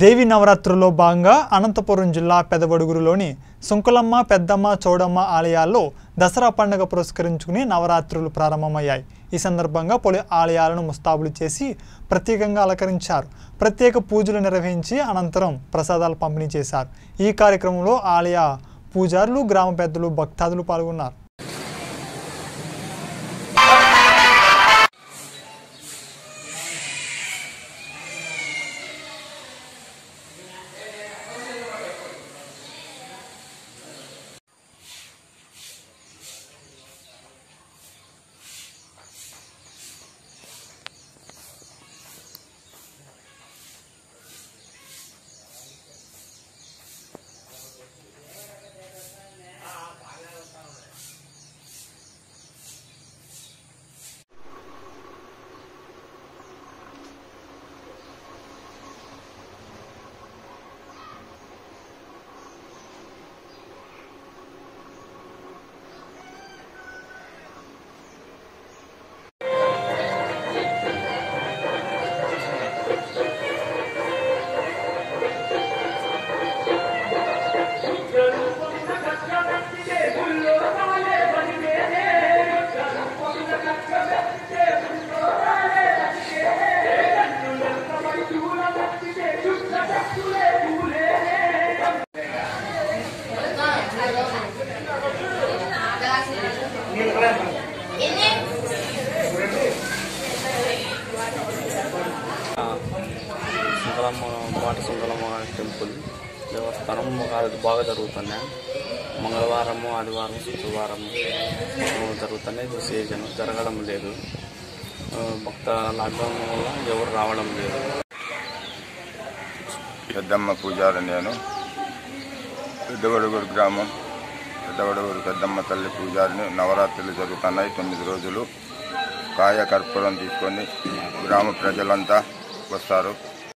దేవి నవరాత్రుల్లో భాగంగా అనంతపురం జిల్లా పెదవడుగురులోని సుంకులమ్మ పెద్దమ్మ చౌడమ్మ ఆలయాల్లో దసరా పండుగ పురస్కరించుకుని నవరాత్రులు ప్రారంభమయ్యాయి. ఈ సందర్భంగా పలు ఆలయాలను ముస్తాబులు చేసి ప్రత్యేకంగా అలంకరించారు. ప్రత్యేక పూజలు నిర్వహించి అనంతరం ప్రసాదాలు పంపిణీ చేశారు. ఈ కార్యక్రమంలో ఆలయ పూజారులు గ్రామ పెద్దలు భక్తాదులు పాల్గొన్నారు. సుందరమ్మ మాట సుందరమ్మ టెంపుల్ దేవస్థానం బాగా బాగా జరుగుతున్నాయి. మంగళవారము ఆదివారం శుక్రవారం జరుగుతున్నాయి. సీజన్ జరగడం లేదు. భక్త లాక్డౌన్ వల్ల ఎవరు రావడం లేదు. పెద్దమ్మ పూజారి నేను. పెద్దవడుగురు గ్రామం. పెద్దవడుగురు పెద్దమ్మ తల్లి పూజారిని నవరాత్రులు జరుగుతున్నాయి. తొమ్మిది రోజులు కాయ కర్పూరం తీసుకొని గ్రామ ప్రజలంతా వస్తారు.